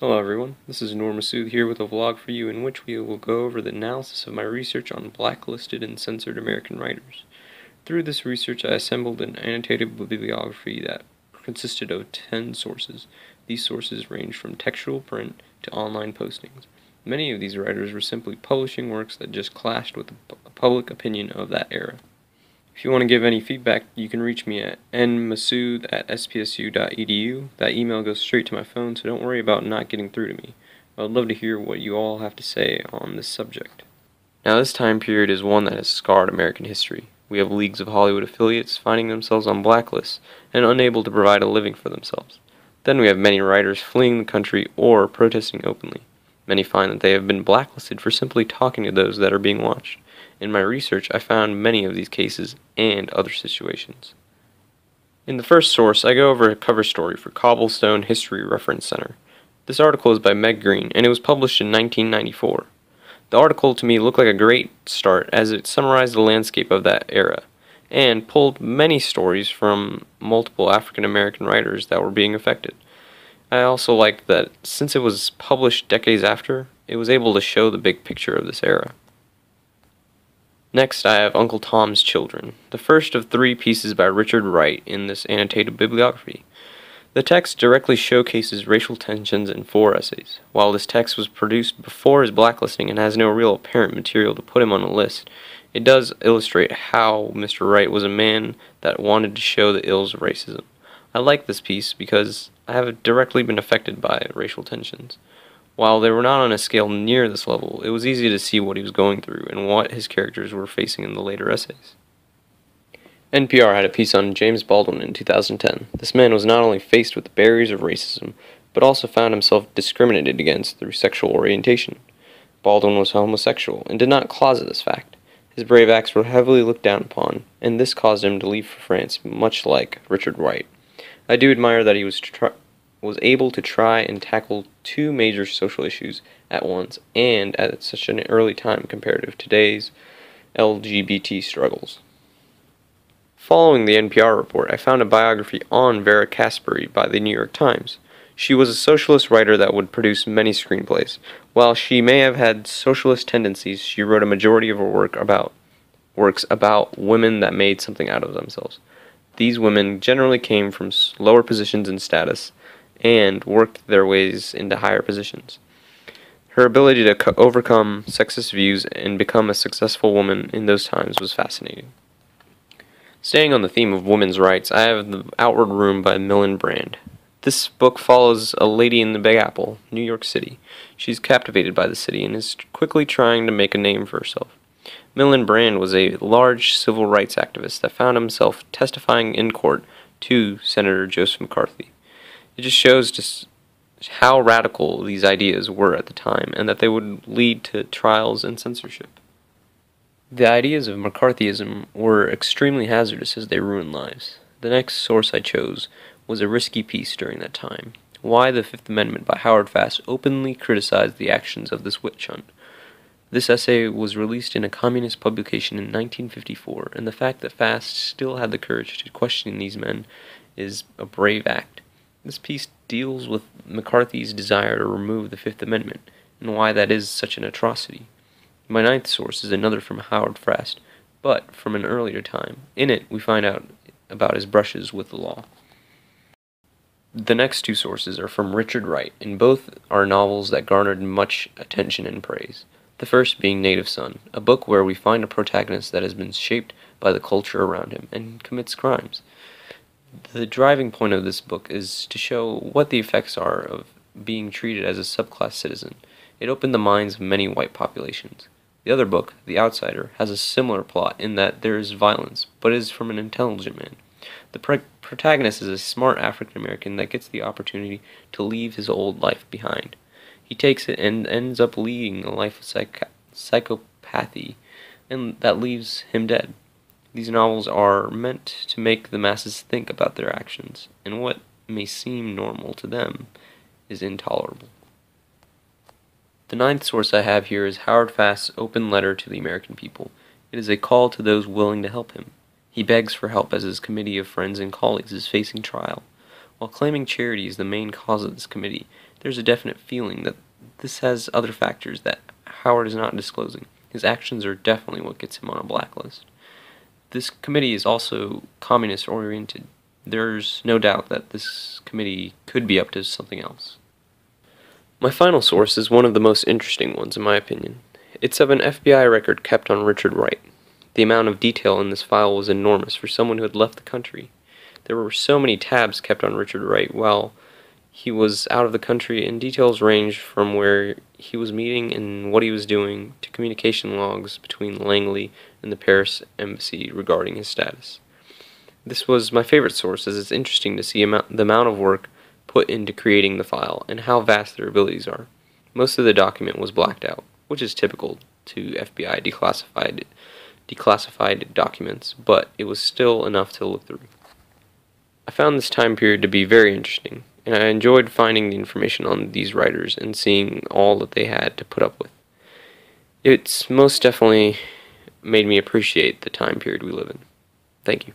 Hello everyone, this is Norma Masood here with a vlog for you in which we will go over the analysis of my research on blacklisted and censored American writers. Through this research I assembled an annotated bibliography that consisted of 10 sources. These sources range from textual print to online postings. Many of these writers were simply publishing works that just clashed with the public opinion of that era. If you want to give any feedback, you can reach me at nmasood at spsu.edu. That email goes straight to my phone, so don't worry about not getting through to me. I would love to hear what you all have to say on this subject. Now, this time period is one that has scarred American history. We have leagues of Hollywood affiliates finding themselves on blacklists and unable to provide a living for themselves. Then we have many writers fleeing the country or protesting openly. Many find that they have been blacklisted for simply talking to those that are being watched. In my research, I found many of these cases and other situations. In the first source, I go over a cover story for Cobblestone History Reference Center. This article is by Meg Green, and it was published in 1994. The article to me looked like a great start as it summarized the landscape of that era and pulled many stories from multiple African American writers that were being affected. I also liked that since it was published decades after, it was able to show the big picture of this era. Next, I have Uncle Tom's Children, the first of three pieces by Richard Wright in this annotated bibliography. The text directly showcases racial tensions in four essays. While this text was produced before his blacklisting and has no real apparent material to put him on a list, it does illustrate how Mr. Wright was a man that wanted to show the ills of racism. I like this piece because I have directly been affected by racial tensions. While they were not on a scale near this level, it was easy to see what he was going through and what his characters were facing in the later essays. NPR had a piece on James Baldwin in 2010. This man was not only faced with the barriers of racism, but also found himself discriminated against through sexual orientation. Baldwin was homosexual and did not closet this fact. His brave acts were heavily looked down upon, and this caused him to leave for France, much like Richard Wright. I do admire that he was was able to try and tackle two major social issues at once and at such an early time compared to today's LGBT struggles. Following the NPR report, I found a biography on Vera Caspary by the New York Times. She was a socialist writer that would produce many screenplays. While she may have had socialist tendencies, she wrote a majority of her work about works about women that made something out of themselves. These women generally came from lower positions in status and worked their ways into higher positions. Her ability to co- overcome sexist views and become a successful woman in those times was fascinating. Staying on the theme of women's rights, I have The Outward Room by Millen Brand. This book follows a lady in the Big Apple, New York City. She's captivated by the city and is quickly trying to make a name for herself. Millen Brand was a large civil rights activist that found himself testifying in court to Senator Joseph McCarthy. It just shows just how radical these ideas were at the time and that they would lead to trials and censorship. The ideas of McCarthyism were extremely hazardous as they ruined lives. The next source I chose was a risky piece during that time. Why the Fifth Amendment by Howard Fast openly criticized the actions of this witch hunt. This essay was released in a communist publication in 1954, and the fact that Fast still had the courage to question these men is a brave act. This piece deals with McCarthy's desire to remove the Fifth Amendment and why that is such an atrocity. My ninth source is another from Howard Fast, but from an earlier time. In it, we find out about his brushes with the law. The next two sources are from Richard Wright, and both are novels that garnered much attention and praise. The first being Native Son, a book where we find a protagonist that has been shaped by the culture around him and commits crimes. The driving point of this book is to show what the effects are of being treated as a subclass citizen. It opened the minds of many white populations. The other book, The Outsider, has a similar plot in that there is violence, but is from an intelligent man. The pro- protagonist is a smart African American that gets the opportunity to leave his old life behind. He takes it and ends up leading a life of psych- psychopathy, and that leaves him dead. These novels are meant to make the masses think about their actions, and what may seem normal to them is intolerable. The ninth source I have here is Howard Fast's open letter to the American people. It is a call to those willing to help him. He begs for help as his committee of friends and colleagues is facing trial. While claiming charity is the main cause of this committee, there's a definite feeling that this has other factors that Howard is not disclosing. His actions are definitely what gets him on a blacklist. This committee is also communist oriented. There's no doubt that this committee could be up to something else. My final source is one of the most interesting ones, in my opinion. It's of an FBI record kept on Richard Wright. The amount of detail in this file was enormous for someone who had left the country. There were so many tabs kept on Richard Wright while he was out of the country, and details ranged from where he was meeting and what he was doing to communication logs between Langley and the Paris embassy regarding his status. This was my favorite source as it's interesting to see amount, the amount of work put into creating the file and how vast their abilities are. Most of the document was blacked out, which is typical to FBI declassified declassified documents, but it was still enough to look through. I found this time period to be very interesting, and I enjoyed finding the information on these writers and seeing all that they had to put up with. It's most definitely made me appreciate the time period we live in. Thank you.